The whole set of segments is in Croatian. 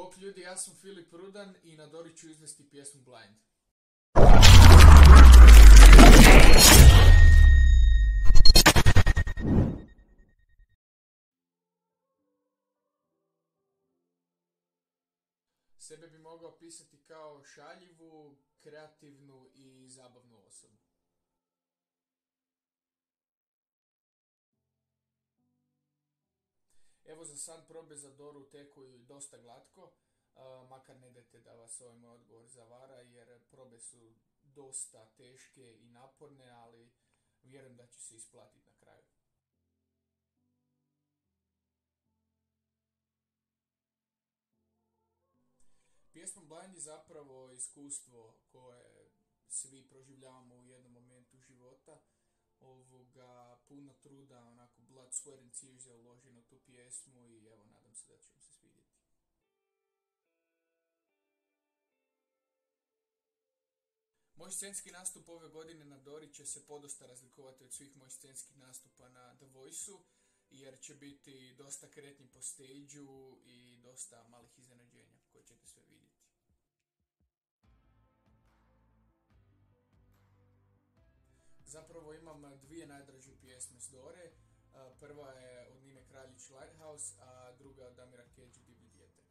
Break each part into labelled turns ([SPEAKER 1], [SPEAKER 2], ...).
[SPEAKER 1] Bok ljudi, ja sam Filip Rudan i na Dori ću izvesti pjesmu Blind. Sebe bi mogao pisati kao šaljivu, kreativnu i zabavnu osobu. Evo za sad probe za Doru tekuju dosta glatko, makar ne dajte da vas ovaj moj odgovor zavara, jer probe su dosta teške i naporne, ali vjerujem da će se isplatiti na kraju. Pjesma Blind je zapravo iskustvo koje svi proživljavamo u jednom momentu života. Ovoga, puno truda, onako blood, sweat and tears je uloženo tu pjesmu i evo, nadam se da će vam se svidjeti. Moj scenski nastup ove godine na Dori će se podosta razlikovati od svih mojih scenskih nastupa na The Voice-u, jer će biti dosta kretnji po stage i dosta malih iznenađenja koje ćete sve vidjeti. Zapravo imam dvije najdraže pjesme s Dore. Prva je od Nine Kraljić Lighthouse, a druga od Damira Keđi Divlji dijete.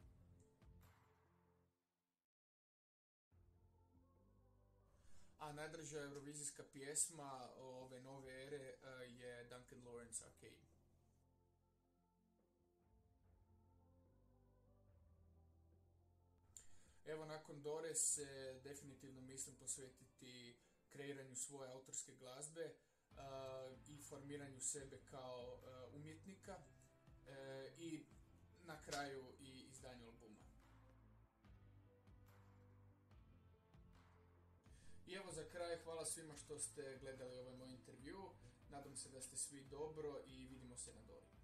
[SPEAKER 1] A najdraža eurovizijska pjesma ove nove ere je Duncan Lawrence Arcade. Evo nakon Dore se definitivno mislim posvetiti kreiranju svoje autorske glazbe i formiranju sebe kao umjetnika e, i na kraju i izdanju albuma. I evo za kraj, hvala svima što ste gledali ovaj moj intervju. Nadam se da ste svi dobro i vidimo se na Dori.